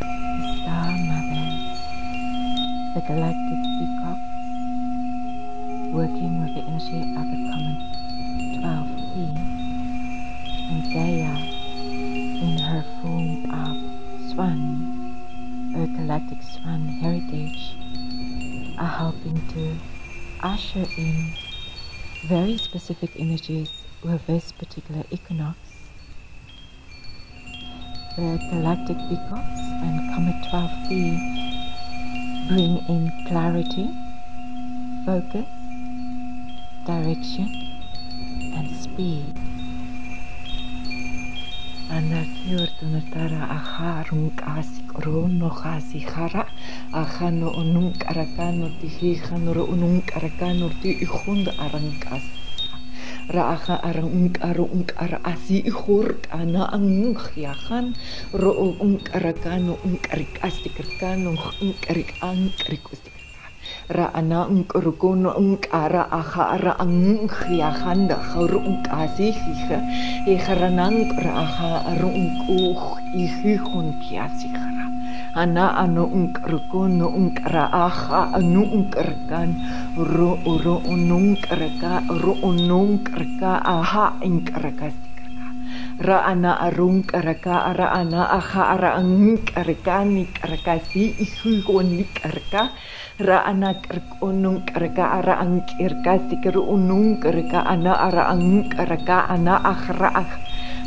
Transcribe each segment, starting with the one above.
The Star Mother, the Galactic Peacock, working with the energy of the comet 12P, and Gaia in her form of Swan, her galactic Swan heritage, are helping to usher in very specific energies with this particular equinox. The galactic peacocks and comet 12P bring in clarity, focus, direction, and speed. Anakiortunatara aharung kasi korono kasi hara ahano unung karakano tihihano ro unung раага араунк араунк ара аси хорк ана анг яхан ро унк аракано унк арик астикркано унк арик анг рикустик ra ana unk rukun unk ara aha ara unk ya khanda khur unk asi khikha e kharanang ra aha runk uh i khun kya sikhra ana ano unk rukun unk ra aha anu unk rkan ro unung kerka ro unung kerka aha ing kerka ra ana arung kerka ra ana aha ra ang kerka ni kerka si ihu ni kerka ra ana kerek unung kerka ra ang kerka si keru unung kerka ana ara ang kerka ana aha aha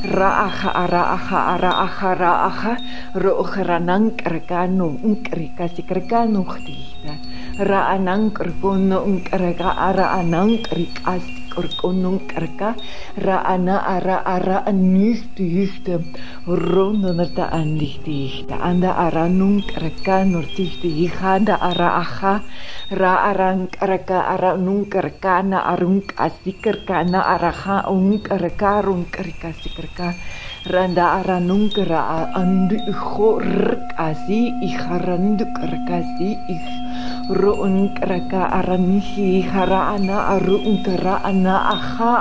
ra aha ara aha ara aha ra aha ro ranang kerka nun kerka si kerka nung khtiha ra'anang korkonong karaka ara'anang karikas kerkono karaka ra'ana ara ara anis histe rondo nerta andihti histe anda ara nung karaka nortihti anda ara aha ra'arang karaka ara nung kerka na arung asikarka na araha ung kerka rung krikasi kerka randa ara nung nunkera andu iho rkasi iharanduk rkasi ich ru'un karaka aranihi hara ana aru'un kara ana aha.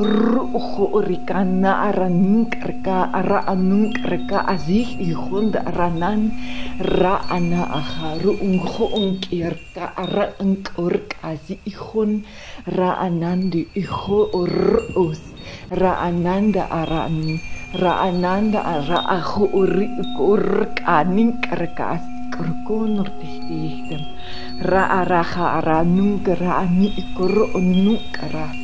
Ru'uhu urikana aranin karaka ara anun karaka azih ihund aranan ra ana aha. Ru'un ho'un kirka ara angkur kasi ihun ra anandi iho urus. Ra ananda arani ra ananda ara ahu uri kur kaning karaka kurkunur tihdihtem ra araha ara nungkara ani ikuru nungkara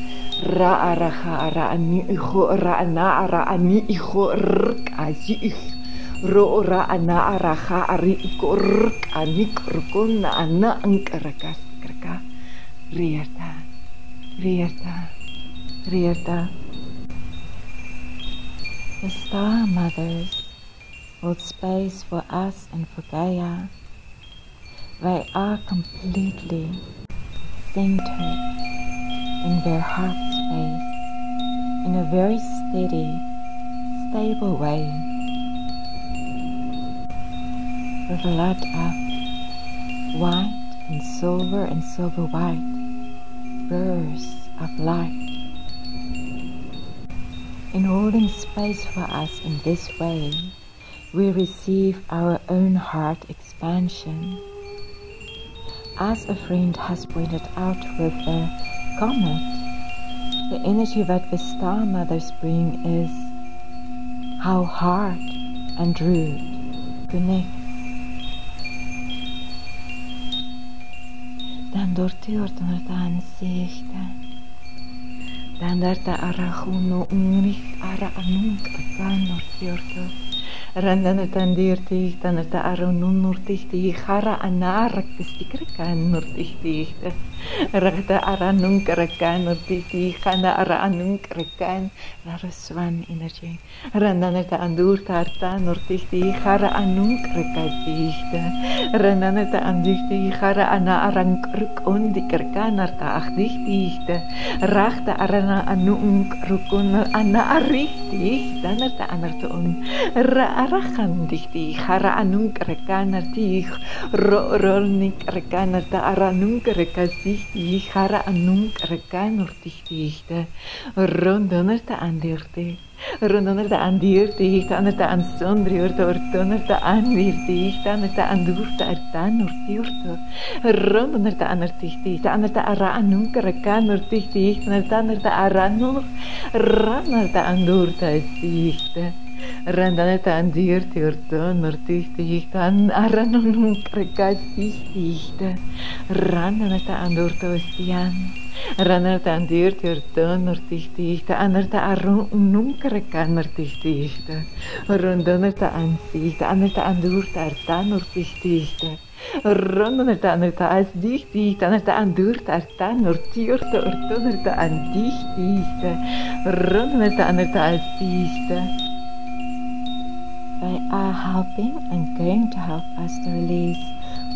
ra araha ara ani iho ra. Ana ara ani iho rkaji ih ro ra ana araha ari ikur ani kurkun na ana angkarakas karka riata riata riata The star mothers hold space for us and for Gaia. They are completely centered in their heart space in a very steady, stable way. With a lot of white and silver and silver white bursts of light. In holding space for us in this way, we receive our own heart expansion. As a friend has pointed out with the comet, the energy that the star mothers bring is how heart and root connect. Dan dortior tan sichten. Dan daar ta arachuno unrich ara anunk akan nortiorto. рананатандиртих таната арунун нуртихтих хара анаарактистикракаан нуртихтих рагата аранун каракаан нуртихтих хана аранун каракаан рарасван инерджи рананата андурта арта нуртихтих хара анун каракатихта рананата андихтих хара ана аранкрук ондикракаан арта ахдихтихта рахта арана анун крукун ана арихтих таната анарта он arajandichtig, araanunkerekanertig, rolnikerekanerta, aranunkerekazichtig, araanunkerekanertichtigte, rondonerte aandeerte. Rondonerde de tanerte aan sondriorte, ortonerte aandeerte, tanerte aan doerte, artanortiorte. Rondonerte aanertichtig, tanerte araanunkerekanertichtig, tanerte de ranerte aan andurta zichte. Randanet an dir tirton martihti jihtan arranon un krekasti jihta. Randanet an durto estian. Randanet an dir tirton martihti jihta anerta arun un krekan martihti jihta. Randanet an sihta anerta an durta artan martihti jihta. Randanet anerta as dihti jihta anerta an durta artan nortiorto ortonerta an dihti jihta. Randanet anerta as dihta. They are helping and going to help us to release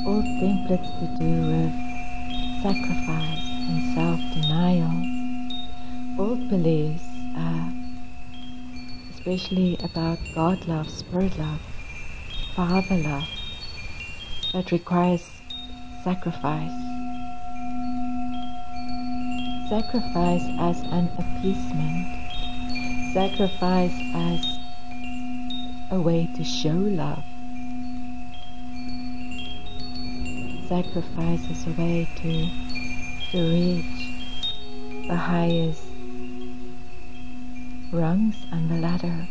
all templates to do with sacrifice and self-denial. All beliefs, uh, especially about God love, spirit love, Father love, that requires sacrifice. Sacrifice as an appeasement, sacrifice as a way to show love. Sacrifice is a way to, to reach the highest rungs on the ladder.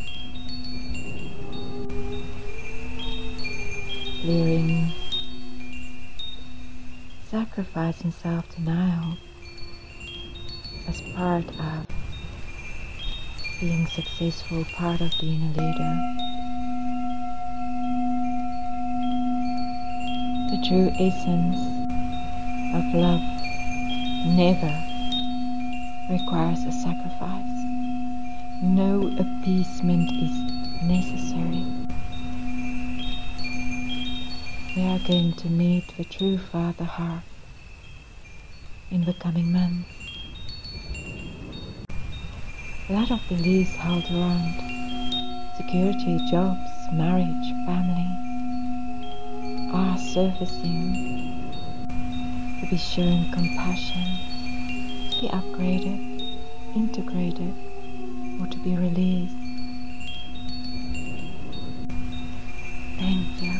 Clearing sacrifice and self-denial as part of being successful, part of being a leader. The true essence of love never requires a sacrifice. No appeasement is necessary. We are going to meet the true Father heart in the coming months. A lot of beliefs held around security, jobs, marriage, family are surfacing to be shown compassion, to be upgraded, integrated, or to be released. Thank you.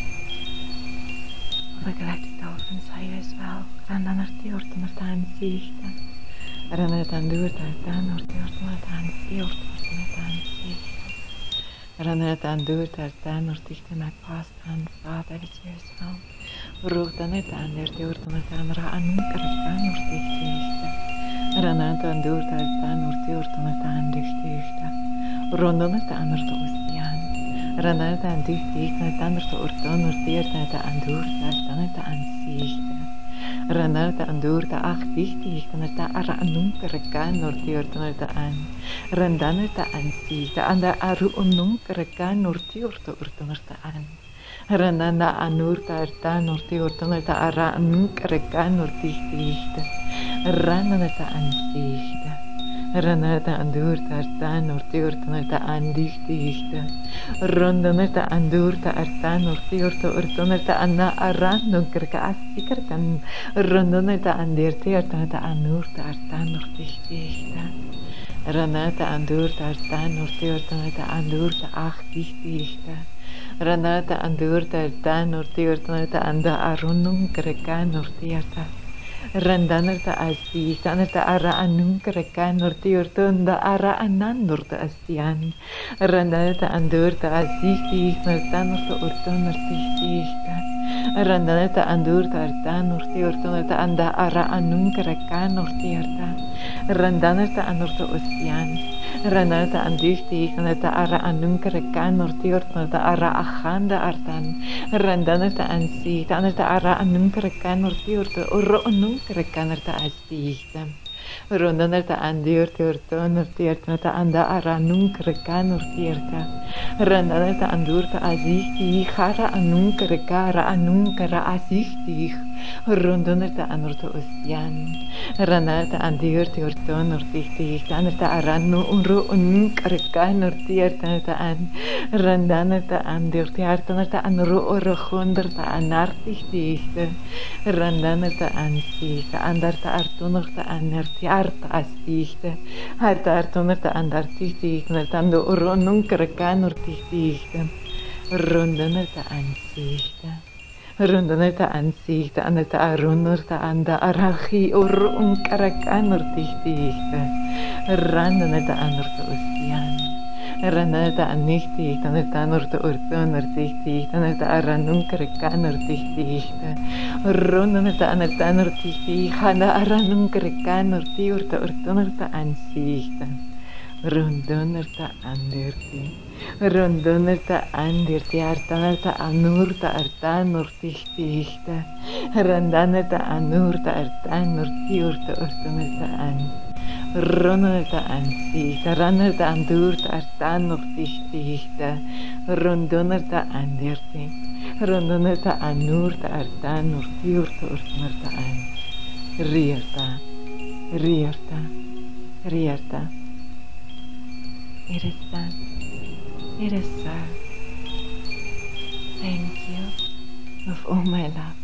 For the galactic dolphins here as well. Randan arti orta nartan sihta. Randan artan duurta artan orti orta orta nartan sihta. Ranatan duurtartaan urtihtana pastan Father Jeesus. Ruutanetaan erti urtunetaan raan kartaan urtihtihtä. Ranatan duurtartaan urti urtunetaan dyhtihtä. Rondonetaan urtuustiaan. Ranatan dyhtihtä tan urtu urtuun urtiirtaan Ranarta andurta ach dichti kanarta ara anunkaraka nortiorta an. Randanarta ansita anda aru ununkaraka nortiorta urtanarta an. Rananda anurta arta er nortiorta ara anunkaraka nortichtichta. Randanarta ansita. Ranata herinnerde aandoerte erstaan urtiurtunerte andihtiihte rondunerte aandoerte erstaan urtiurtu urtunerte anna arrandunkerke astikerkan rondunerte andirtiurtunerte aandoerte erstaan urtihtiihte Renate aandoerte erstaan urtiurtunerte aandoerte achtiihtiihte Renate aandoerte erstaan urtiurtunerte anda arrondunkerke nortierte rendanerte así, sanerte ara anunkere kanorti urtunda ara anandorte asian, rendanerte andurte asihti, mertanorte siis urtunorti sihta, rendanerte andurte artanorti urtunorte anda ara anunkere kanorti arta, rendanerte anorte osian, renata andugtignata ara anunkara kanortiortnata ara Achande artan randanata ansi tanata ara anunkara kanortiorta oro anunkara kanarta astigta Rundándote andirte ortonurtierta ta anda aranun krekan urtierta. Randándote andurta azikti jara anun krekara anun kara azikti. Rundándote anurta ustian. Randándote andirte ortonurtierta tanurta aranu unru unun krekan urtierta ta an. Randándote andirte hartanurta anru orojunderta anartikti. Randándote ansita andarta artunurta anarta arta astihte harta artonorta andartihti nartando oronun karkan ortihti rondonerte ansichte Rondoneta ansichte, aneta arunorta anda arachi or un karakanurtichtichte. Randoneta ranata-anictihta, nertanorta-ortonortihta, nerta-arranuncarcanortihta, ronanata-anartanortihta, nararranuncarcanorti-orta-ortonorta-ancihta. Rondonerta anderti, rondonerta anderti, artanerta anurta, artanortihta, randanerta anurta, artanorti-orta-ortonorta-ancihta. Karakanurti urta urtonorta ansichte. Rondoneta anderti. Rondoneta andirti artaneta anurta artanurtihtiihta. Randaneta anurta artanurtiurta urtaneta an. Rononeta ansita, raneta andurta artanurtihtiihta. Rondoneta andirti. Rondoneta anurta artanurtiurta urtaneta an. Rierta, rierta, rierta. It is done. It is so. Thank you with all my love.